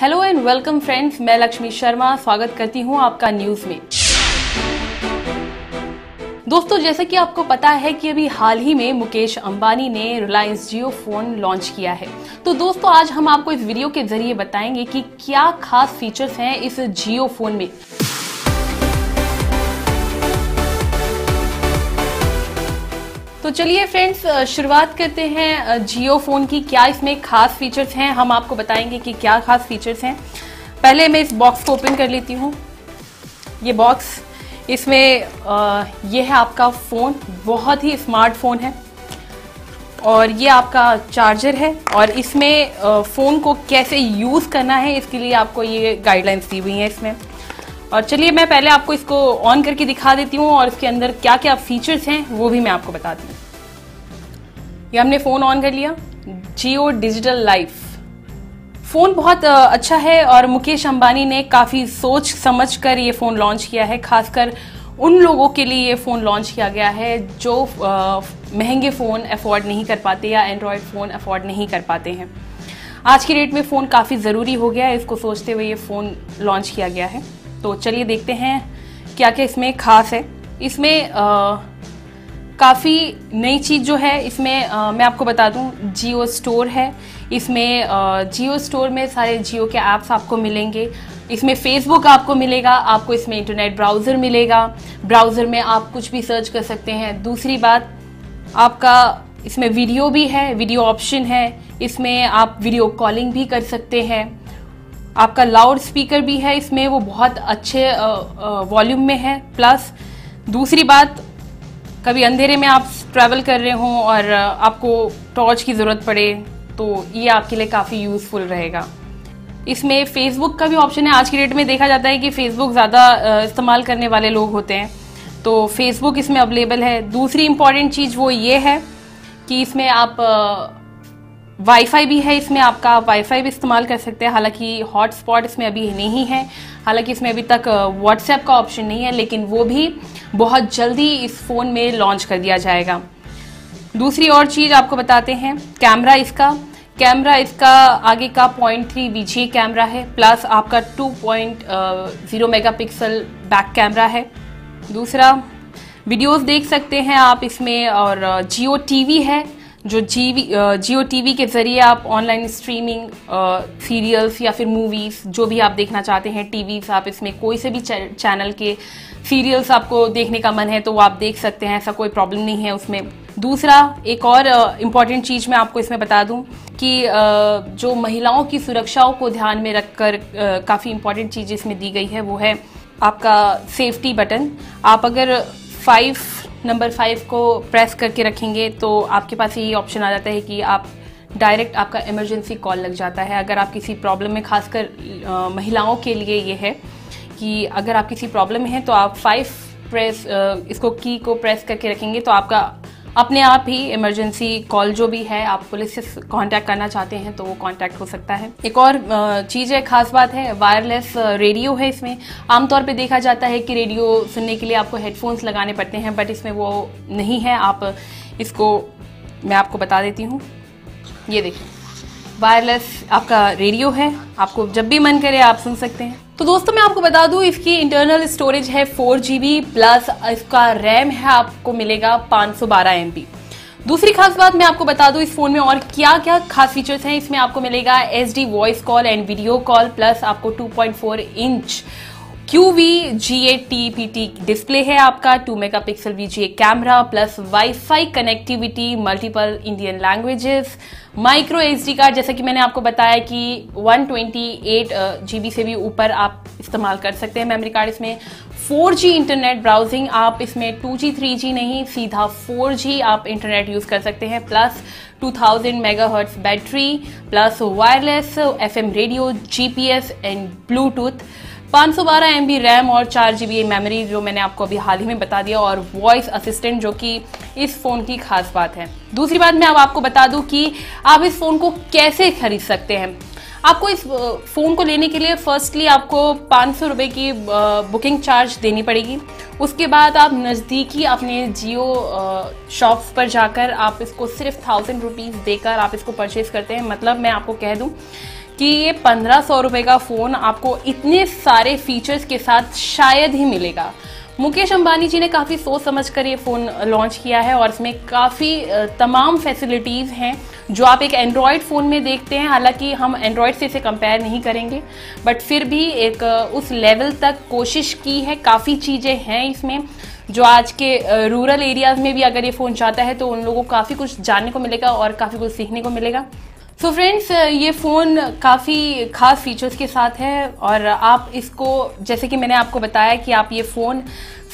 Hello and welcome friends मैं लक्ष्मी शर्मा स्वागत करती हूँ आपका न्यूज़ में। दोस्तों, जैसे कि आपको पता है कि अभी हाल ही में मुकेश अंबानी ने रिलायंस जियो फ़ोन लॉन्च किया है। तो दोस्तों, आज हम आपको इस वीडियो के ज़रिए बताएँगे कि क्या खास फीचर्स हैं इस जियो फ़ोन में। तो चलिए फ्रेंड्स शुरुआत करते हैं जियो फ़ोन की। क्या इसमें खास फीचर्स हैं? हम आपको बताएँगे कि क्या खास फीचर्स हैं। पहले मैं इस बॉक्स को ओपन कर लेती हूँ। ये बॉक्स इसमें ये है आपका फ़ोन बहुत ही स्मार्टफ़ोन है। और ये आपका चार्जर है। और इसमें फ़ोन को कैसे यूज़ करना है, इसके लिए आपको ये गाइडलाइंस दी हुई हैं इसमें। और चलिए मैं पहले आपको इसको ऑन करके दिखा देती हूँ और इसके अंदर क्या क्या फीचर्स हैं, वो भी मैं आपको बताती हूँ। ये हमने फ़ोन ऑन कर लिया। जियो डिजिटल लाइफ फ़ोन बहुत अच्छा है और मुकेश अंबानी ने काफ़ी सोच समझ कर ये फ़ोन लॉन्च किया है। खासकर उन लोगों के लिए ये फ़ोन लॉन्च किया गया है जो महँगे फ़ोन अफोर्ड नहीं कर पाते या एंड्रॉयड फ़ोन अफोर्ड नहीं कर पाते हैं। आज की डेट में फ़ोन काफ़ी ज़रूरी हो गया है। इसको सोचते हुए ये फ़ोन लॉन्च किया गया है। तो चलिए देखते हैं क्या क्या इसमें खास है। इसमें काफ़ी नई चीज़ जो है इसमें आ, मैं आपको बता दूँ जियो स्टोर है। इसमें जियो स्टोर में सारे जियो के ऐप्स आपको मिलेंगे। इसमें फेसबुक आपको मिलेगा आपको इसमें इंटरनेट ब्राउज़र मिलेगा। ब्राउज़र में आप कुछ भी सर्च कर सकते हैं। दूसरी बात आपका इसमें वीडियो भी है वीडियो ऑप्शन है। इसमें आप वीडियो कॉलिंग भी कर सकते हैं। आपका लाउड स्पीकर भी है, इसमें वो बहुत अच्छे वॉल्यूम में है। प्लस दूसरी बात, कभी अंधेरे में आप ट्रैवल कर रहे हों और आपको टॉर्च की ज़रूरत पड़े तो ये आपके लिए काफ़ी यूज़फुल रहेगा। इसमें फेसबुक का भी ऑप्शन है। आज की डेट में देखा जाता है कि फेसबुक ज़्यादा इस्तेमाल करने वाले लोग होते हैं। तो फेसबुक इसमें अवेलेबल है। दूसरी इंपॉर्टेंट चीज़ वो ये है कि इसमें आप वाईफाई भी है इसमें, आपका आप वाईफाई भी इस्तेमाल कर सकते हैं। हालाँकि हॉटस्पॉट इसमें अभी नहीं है। हालाँकि इसमें अभी तक व्हाट्सएप का ऑप्शन नहीं है, लेकिन वो भी बहुत जल्दी इस फ़ोन में लॉन्च कर दिया जाएगा। दूसरी और चीज़ आपको बताते हैं कैमरा इसका। कैमरा इसका आगे का पॉइंट थ्री वीजी कैमरा है प्लस आपका two point zero megapixel back camera है। दूसरा वीडियोस देख सकते हैं आप इसमें, और जियो टीवी है। जो जीवी जियो टीवी के ज़रिए आप ऑनलाइन स्ट्रीमिंग सीरियल्स या फिर मूवीज़ जो भी आप देखना चाहते हैं टीवीज आप इसमें कोई से भी चैनल के सीरियल्स आपको देखने का मन है तो वो आप देख सकते हैं ऐसा कोई प्रॉब्लम नहीं है उसमें। दूसरा एक और इंपॉर्टेंट चीज़ मैं आपको इसमें बता दूँ कि uh, जो महिलाओं की सुरक्षाओं को ध्यान में रखकर काफ़ी इंपॉर्टेंट चीज़ इसमें दी गई है वो है आपका सेफ्टी बटन आप अगर फाइव नंबर फाइव को प्रेस करके रखेंगे तो आपके पास ये ऑप्शन आ जाता है कि आप डायरेक्ट आपका इमरजेंसी कॉल लग जाता है। अगर आप किसी प्रॉब्लम में, खासकर महिलाओं के लिए ये है कि अगर आप किसी प्रॉब्लम में हैं तो आप फाइव प्रेस इसको की को प्रेस करके रखेंगे तो आपका अपने आप ही इमरजेंसी कॉल जो भी है, आप पुलिस से कांटेक्ट करना चाहते हैं तो वो कांटेक्ट हो सकता है। एक और चीज़ है, खास बात है वायरलेस रेडियो है इसमें। आमतौर पे देखा जाता है कि रेडियो सुनने के लिए आपको हेडफोन्स लगाने पड़ते हैं बट इसमें वो नहीं है। आप इसको, मैं आपको बता देती हूँ। ये देखिए वायरलेस आपका रेडियो है, आपको जब भी मन करे आप सुन सकते हैं। तो दोस्तों, मैं आपको बता दूँ, इसकी इंटरनल स्टोरेज है फोर जी प्लस इसका रैम है, आपको मिलेगा पाँच सौ दूसरी खास बात मैं आपको बता दूँ, इस फ़ोन में और क्या क्या खास फीचर्स हैं? इसमें आपको मिलेगा H voice call and video call plus आपको 2.4 inch Q V G A T F T display है आपका two megapixel V G A camera plus wifi connectivity multiple Indian languages micro H D card जैसा कि मैंने आपको बताया कि 128 GB से भी ऊपर आप इस्तेमाल कर सकते हैं मेमोरी कार्ड इसमें। 4G इंटरनेट ब्राउजिंग आप इसमें 2G 3G नहीं, सीधा 4G आप इंटरनेट यूज़ कर सकते हैं plus 2000 megahertz battery plus wireless FM radio GPS and Bluetooth 512 सौ बारह एम बी रैम और चार जी बी मेमोरी जो मैंने आपको अभी हाल ही में बता दिया और वॉइस असिस्टेंट जो कि इस फ़ोन की खास बात है। दूसरी बात मैं अब आपको बता दूँ कि आप इस फ़ोन को कैसे खरीद सकते हैं। आपको इस फ़ोन को लेने के लिए फर्स्टली आपको पाँच सौ रुपये की बुकिंग चार्ज देनी पड़ेगी। उसके बाद आप नज़दीकी अपने जियो शॉप्स पर जाकर आप इसको सिर्फ़ थाउज़ेंड रुपीज़ देकर आप इसको परचेज़ करते हैं। मतलब मैं आपको कह दूँ कि ये पंद्रह सौ रुपये का फ़ोन आपको इतने सारे फीचर्स के साथ शायद ही मिलेगा। मुकेश अंबानी जी ने काफ़ी सोच समझ कर ये फ़ोन लॉन्च किया है और इसमें काफ़ी तमाम फैसिलिटीज़ हैं जो आप एक एंड्रॉयड फ़ोन में देखते हैं। हालाँकि हम एंड्रॉयड से इसे कंपेयर नहीं करेंगे बट फिर भी एक उस लेवल तक कोशिश की है। काफ़ी चीज़ें हैं इसमें जो आज के रूरल एरियाज़ में भी अगर ये फ़ोन चाहता है तो उन लोगों को काफ़ी कुछ जानने को मिलेगा और काफ़ी कुछ सीखने को मिलेगा। सो so फ्रेंड्स ये फ़ोन काफ़ी खास फीचर्स के साथ है और आप इसको, जैसे कि मैंने आपको बताया कि आप ये फ़ोन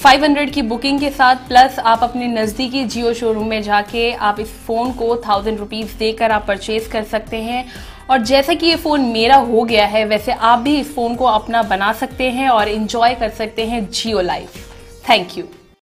500 की बुकिंग के साथ प्लस आप अपने नज़दीकी जियो शोरूम में जाके आप इस फ़ोन को थाउज़ेंड रुपीज़ देकर आप परचेज कर सकते हैं। और जैसा कि ये फ़ोन मेरा हो गया है, वैसे आप भी इस फ़ोन को अपना बना सकते हैं और इन्जॉय कर सकते हैं जियो लाइफ थैंक यू